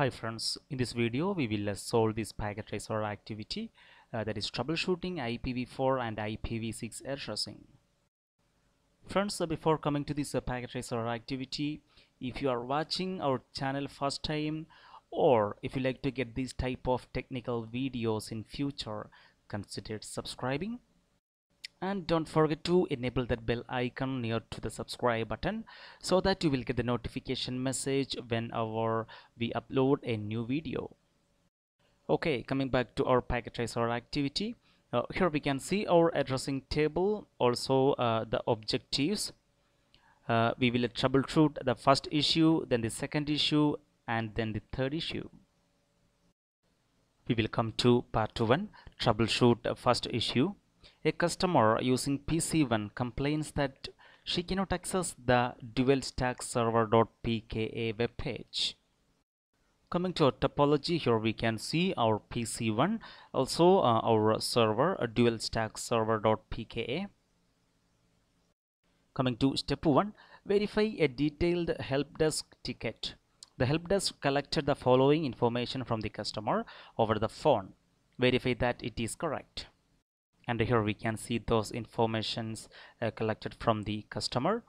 Hi friends, in this video we will uh, solve this packet tracer activity uh, that is troubleshooting IPv4 and IPv6 addressing. Friends, uh, before coming to this uh, packet tracer activity, if you are watching our channel first time or if you like to get these type of technical videos in future, consider subscribing and don't forget to enable that bell icon near to the subscribe button so that you will get the notification message whenever we upload a new video. Okay coming back to our packet tracer activity. Uh, here we can see our addressing table also uh, the objectives. Uh, we will troubleshoot the first issue then the second issue and then the third issue. We will come to part 1 troubleshoot the first issue a customer using PC1 complains that she cannot access the dual stack server.pka web page. Coming to our topology, here we can see our PC1, also uh, our server, a dual stack server.pka. Coming to step 1, verify a detailed help desk ticket. The help desk collected the following information from the customer over the phone. Verify that it is correct and here we can see those informations uh, collected from the customer.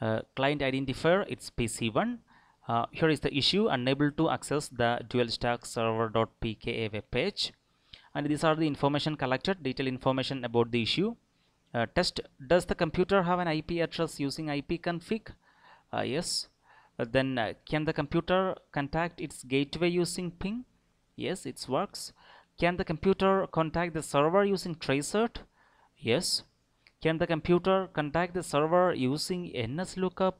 Uh, client identifier it's pc1 uh, here is the issue unable to access the dual stack server.pka web page. And these are the information collected detailed information about the issue. Uh, test does the computer have an ip address using ipconfig uh, yes. Uh, then can the computer contact its gateway using ping? Yes it works can the computer contact the server using tracert? Yes. Can the computer contact the server using NSLOOKUP?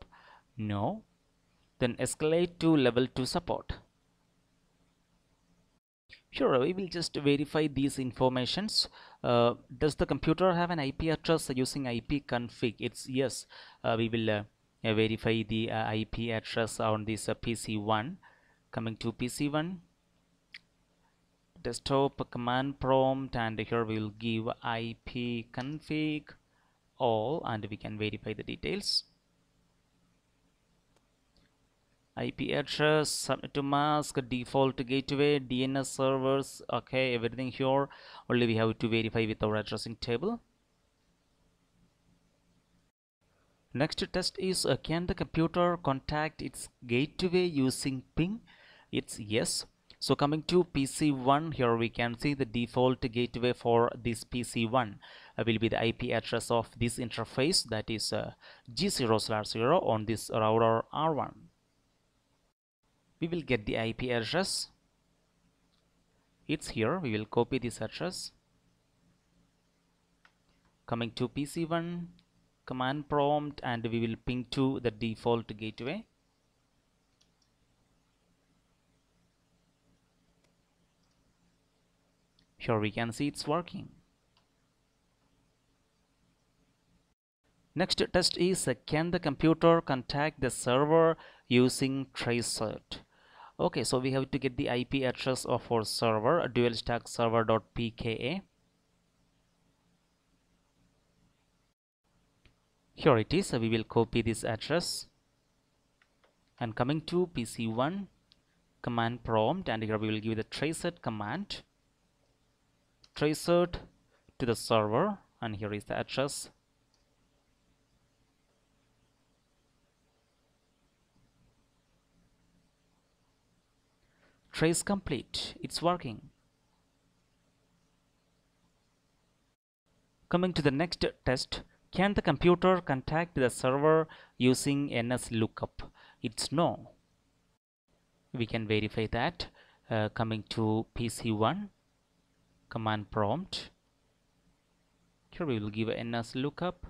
No. Then escalate to level 2 support. Sure, we will just verify these informations. Uh, does the computer have an IP address using ipconfig? It's yes. Uh, we will uh, verify the uh, IP address on this uh, PC1. Coming to PC1, desktop command prompt and here we will give ip config all and we can verify the details. IP address subnet to mask default gateway DNS servers okay everything here. Only we have to verify with our addressing table. Next test is uh, can the computer contact its gateway using ping? It's yes so coming to PC1 here we can see the default gateway for this PC1 uh, will be the IP address of this interface that is uh, G0 slash 0 on this router R1 we will get the IP address. It's here. We will copy this address. Coming to PC1 command prompt and we will ping to the default gateway Here we can see it's working. Next test is can the computer contact the server using tracert? Okay, so we have to get the IP address of our server, dual stack server.pka. Here it is, so we will copy this address and coming to PC1 command prompt and here we will give the tracert command tracert to the server and here is the address. Trace complete. It's working. Coming to the next test can the computer contact the server using NSLOOKUP it's no. We can verify that. Uh, coming to PC1 command prompt. Here we will give a ns lookup.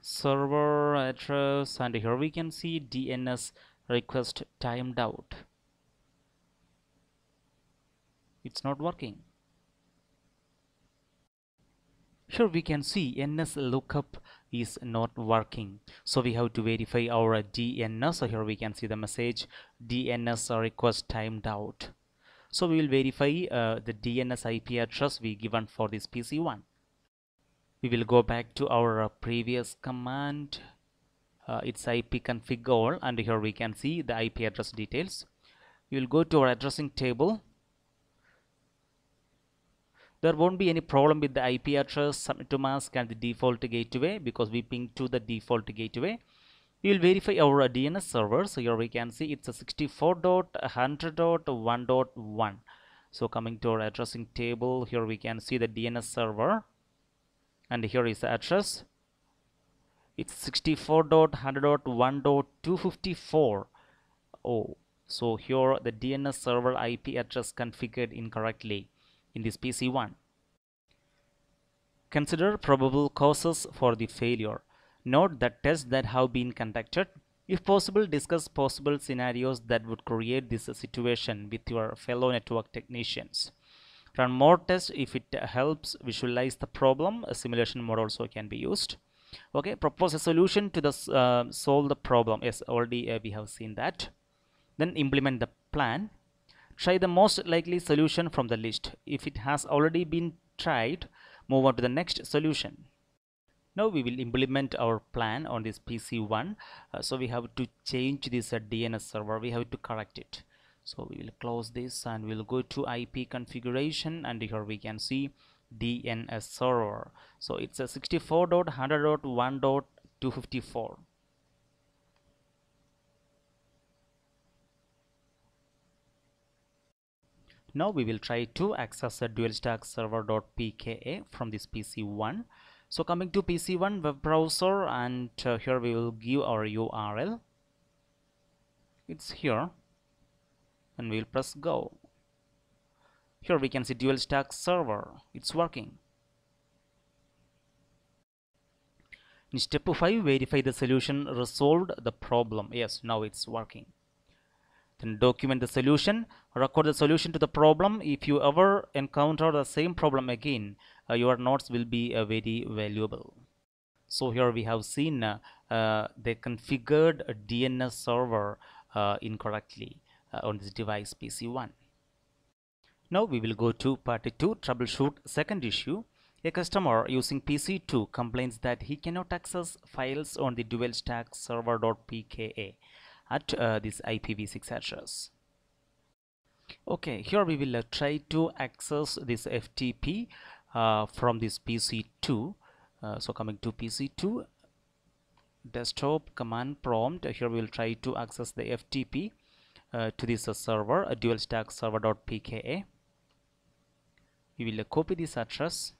Server address and here we can see DNS request timed out it's not working. Here we can see ns lookup is not working. So we have to verify our DNS so here we can see the message DNS request timed out. So we will verify uh, the DNS IP address we given for this PC1 we will go back to our uh, previous command. Uh, it's IP config all and here we can see the IP address details. We will go to our addressing table there won't be any problem with the IP address. Subnet to mask and the default gateway because we ping to the default gateway. We will verify our DNS server. So here we can see it's a 64.100.1.1 so coming to our addressing table here we can see the DNS server. And here is the address. It's 64.100.1.254 oh so here the DNS server IP address configured incorrectly in this PC1 consider probable causes for the failure. Note that tests that have been conducted if possible discuss possible scenarios that would create this situation with your fellow network technicians. Run more tests if it helps visualize the problem. A simulation mode also can be used. Okay propose a solution to the uh, solve the problem. Yes already uh, we have seen that. Then implement the plan try the most likely solution from the list. If it has already been tried move on to the next solution. Now we will implement our plan on this pc1 uh, so we have to change this uh, dns server. We have to correct it. So we will close this and we'll go to ip configuration and here we can see dns server. So it's a 64.100.1.254 now we will try to access a dual stack server.pka from this pc1 so coming to pc1 web browser and uh, here we will give our url it's here. And we'll press go. Here we can see dual stack server. It's working. In step 5 verify the solution resolved the problem. Yes now it's working then document the solution record the solution to the problem. If you ever encounter the same problem again uh, your notes will be uh, very valuable. So here we have seen uh, they configured a DNS server uh, incorrectly uh, on this device PC1 now we will go to part 2 troubleshoot second issue. A customer using PC2 complains that he cannot access files on the dual stack server.pka at uh, this IPv6 address. Okay, here we will uh, try to access this FTP uh, from this PC2. Uh, so coming to PC2, desktop command prompt, here we will try to access the FTP uh, to this uh, server, a dual stack server.pka. We will copy this address.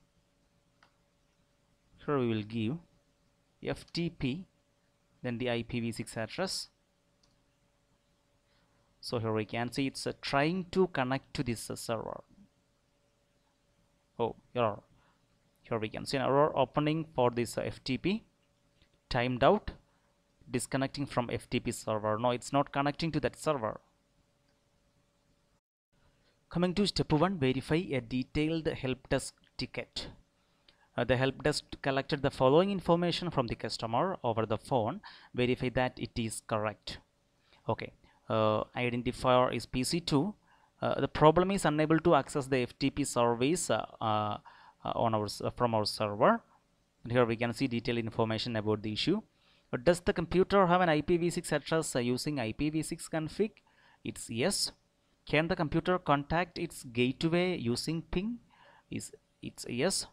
Here we will give FTP, then the IPv6 address so here we can see it's uh, trying to connect to this uh, server. Oh error. Here we can see an error opening for this uh, FTP timed out. Disconnecting from FTP server. No it's not connecting to that server. Coming to step 1 verify a detailed help desk ticket. Uh, the help desk collected the following information from the customer over the phone. Verify that it is correct. Okay identifier is PC2 uh, the problem is unable to access the FTP service uh, on our from our server. And here we can see detailed information about the issue. Does the computer have an IPv6 address using IPv6 config? It's yes. Can the computer contact its gateway using ping? Is it's yes.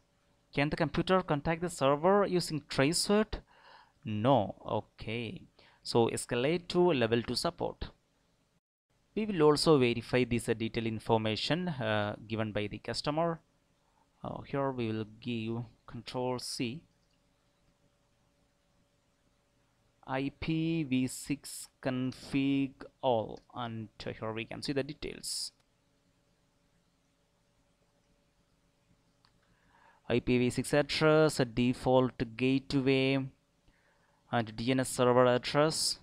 Can the computer contact the server using tracert no. Okay. So escalate to level 2 support we will also verify this uh, detailed information uh, given by the customer. Uh, here we will give control C. IPv6 config all and here we can see the details. IPv6 address a default gateway and DNS server address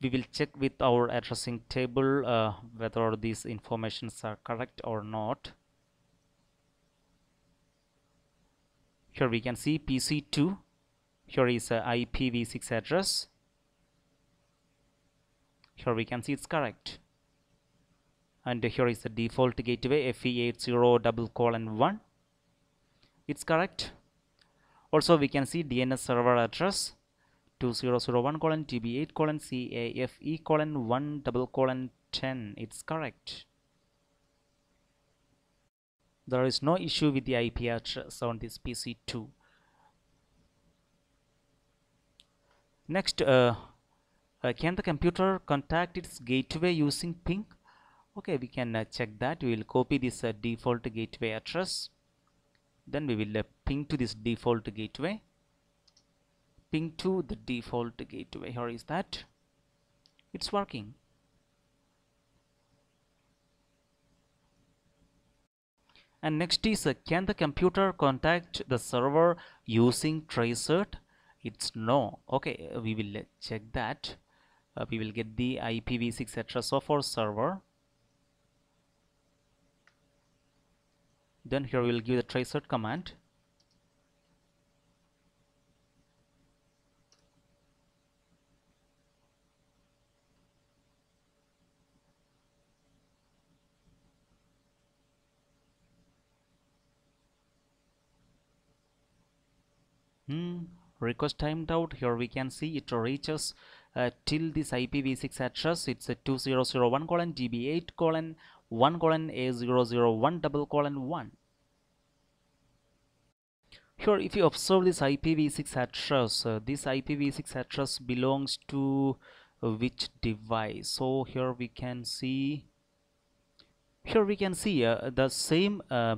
we will check with our addressing table uh, whether these informations are correct or not. Here we can see PC2 here is a IPv6 address. Here we can see it's correct. And here is the default gateway FE80 double colon 1 it's correct. Also we can see DNS server address 2001 colon DB8 colon CAFE colon 1 double colon 10 it's correct. There is no issue with the IP address on this PC2 next uh, uh, can the computer contact its gateway using ping? Okay we can uh, check that. We will copy this uh, default gateway address. Then we will uh, ping to this default gateway ping to the default gateway. Here is that. It's working. And next is uh, can the computer contact the server using tracert? It's no. Okay uh, we will uh, check that. Uh, we will get the IPv6 address of our server. Then here we will give the tracert command hmm. Request timed out. Here we can see it reaches uh, till this IPv6 address. It's a 2001 colon db8 colon 1 colon a001 double colon 1 here if you observe this IPv6 address uh, this IPv6 address belongs to uh, which device? So here we can see here we can see uh, the same uh,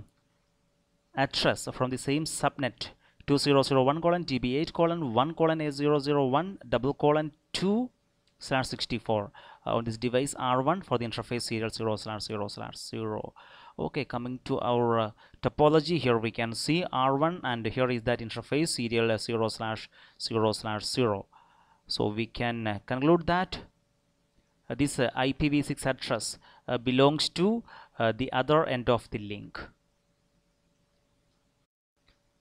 address from the same subnet 2001 colon db8 colon 1 colon a001 double colon 2 slash 64 uh, on this device r1 for the interface serial 0 slash 0 slash 0 okay coming to our uh, topology here we can see r1 and here is that interface serial 0 slash 0 slash 0 so we can uh, conclude that uh, this uh, ipv6 address uh, belongs to the other end of the link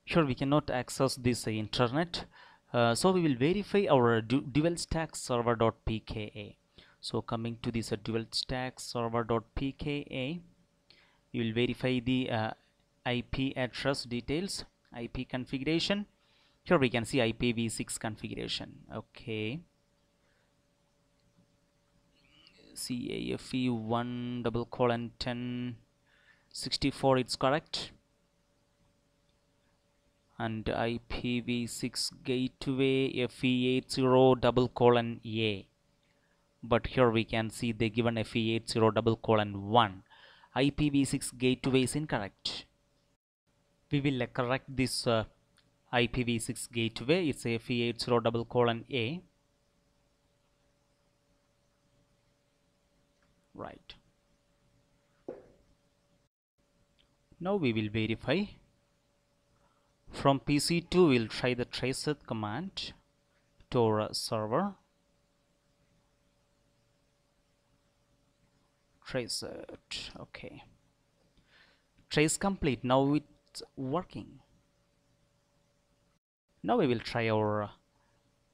Sure, we cannot access this uh, internet uh, so we will verify our du dual stack server.pka so coming to this uh, dual stack server.pka you will verify the uh, IP address details IP configuration. Here we can see IPv6 configuration. Okay. CAFE 1 double colon 10 64 it's correct and IPv6 gateway FE80 double colon A. But here we can see they given FE80 double colon 1 IPv6 gateway is incorrect. We will correct this uh, IPv6 gateway. It's FE80 double colon A. Right. Now we will verify from PC2 we'll try the tracert command to our server tracert okay. Trace complete. Now it's working. Now we will try our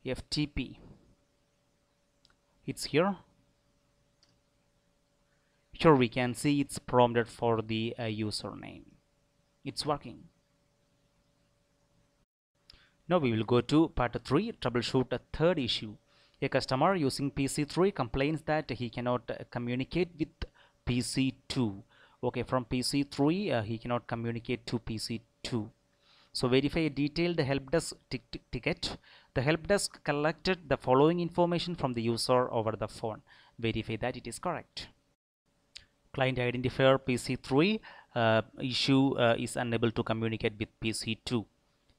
FTP it's here. Here we can see it's prompted for the uh, username. It's working now we will go to part 3 troubleshoot a third issue. A customer using PC3 complains that he cannot uh, communicate with PC2. Okay, from PC3 uh, he cannot communicate to PC2. So verify a detailed help desk ticket. The help desk collected the following information from the user over the phone. Verify that it is correct. Client identifier PC3 uh, issue uh, is unable to communicate with PC2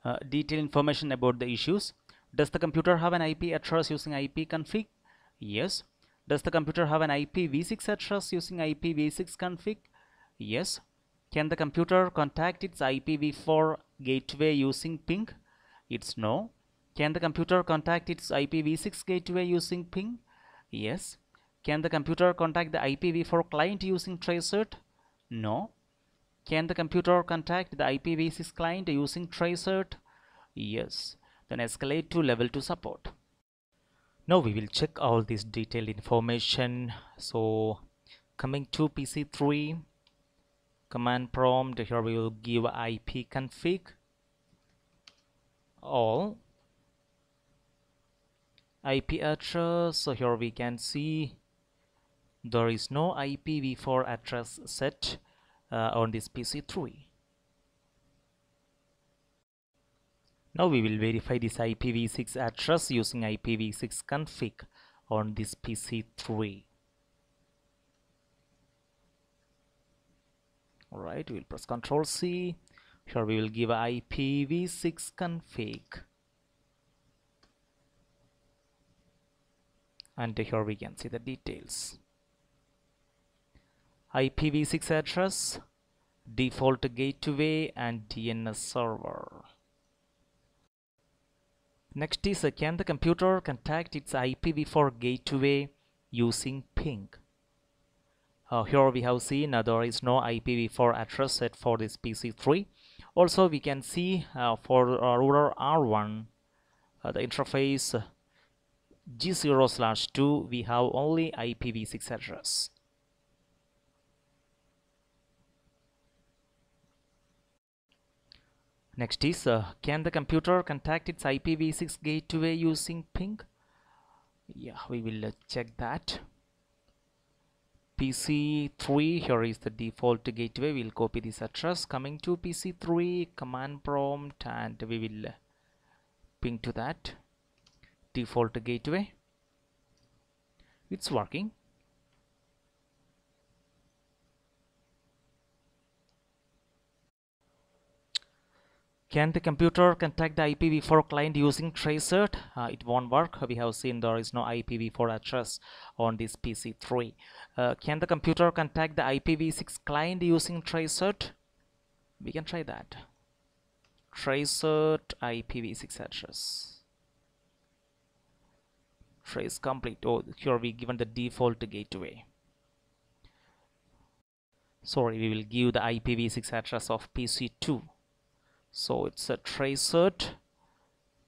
uh, detailed information about the issues. Does the computer have an IP address using IP config? Yes. Does the computer have an IPv6 address using IPv6 config? Yes. Can the computer contact its IPv4 gateway using ping? It's no. Can the computer contact its IPv6 gateway using ping? Yes. Can the computer contact the IPv4 client using tracert? No. Can the computer contact the IPv6 client using tracert? Yes. Then escalate to level 2 support. Now we will check all this detailed information. So coming to pc3 command prompt here we will give ip config. All. IP address so here we can see there is no IPv4 address set uh, on this PC3 now we will verify this IPv6 address using IPv6 config on this PC3 alright we'll press ctrl C. Here we will give IPv6 config. And here we can see the details IPv6 address default gateway and DNS server. Next is uh, can the computer contact its IPv4 gateway using ping? Uh, here we have seen uh, there is no IPv4 address set for this PC3 also we can see uh, for router R1 uh, the interface G0 slash 2 we have only IPv6 address. Next is uh, can the computer contact its IPv6 gateway using ping? Yeah, we will uh, check that. PC3 here is the default gateway. We'll copy this address. Coming to PC3 command prompt and we will uh, ping to that default gateway it's working Can the computer contact the IPv4 client using tracert? Uh, it won't work. We have seen there is no IPv4 address on this PC3. Uh, can the computer contact the IPv6 client using tracert? We can try that. Tracert IPv6 address trace complete oh here we given the default gateway sorry we will give the IPv6 address of PC2 so it's a tracert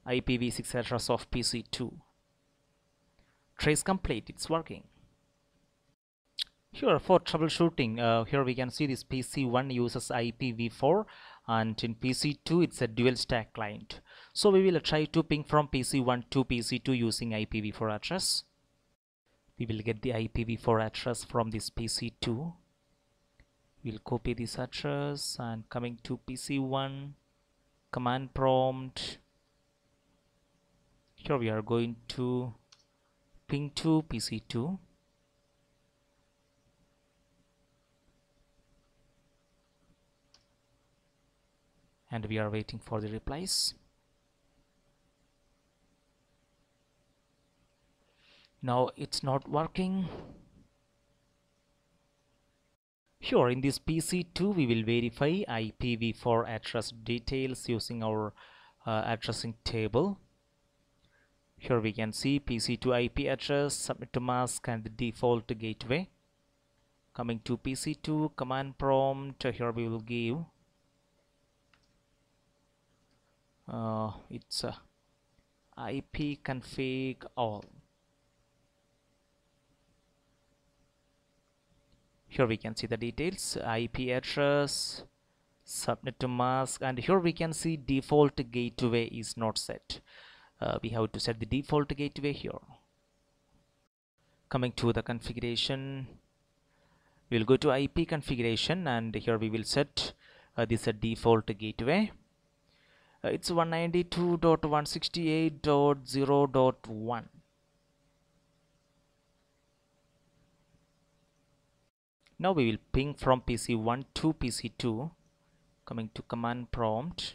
IPv6 address of PC2 trace complete it's working. Here for troubleshooting uh, here we can see this PC1 uses IPv4 and in PC2 it's a dual stack client. So we will try to ping from PC1 to PC2 using IPv4 address. We will get the IPv4 address from this PC2 we'll copy this address and coming to PC1 command prompt. Here we are going to ping to PC2 and we are waiting for the replies. Now it's not working here in this PC2 we will verify IPv4 address details using our uh, addressing table. Here we can see PC2 IP address subnet to mask and the default gateway. Coming to PC2 command prompt here we will give uh, it's uh, IP config all here we can see the details. IP address subnet to mask and here we can see default gateway is not set. Uh, we have to set the default gateway here. Coming to the configuration we'll go to IP configuration and here we will set uh, this a default gateway. Uh, it's 192.168.0.1 now we will ping from PC1 to PC2 coming to command prompt.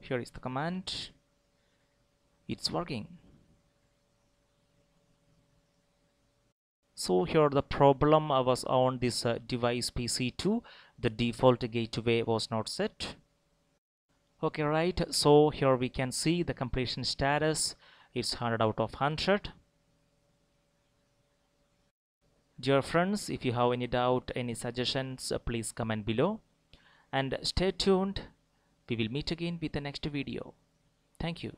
Here is the command. It's working. So here the problem was on this uh, device PC2 the default gateway was not set. Okay right. So here we can see the completion status. It's 100 out of 100 Dear friends, if you have any doubt, any suggestions, uh, please comment below and stay tuned. We will meet again with the next video. Thank you.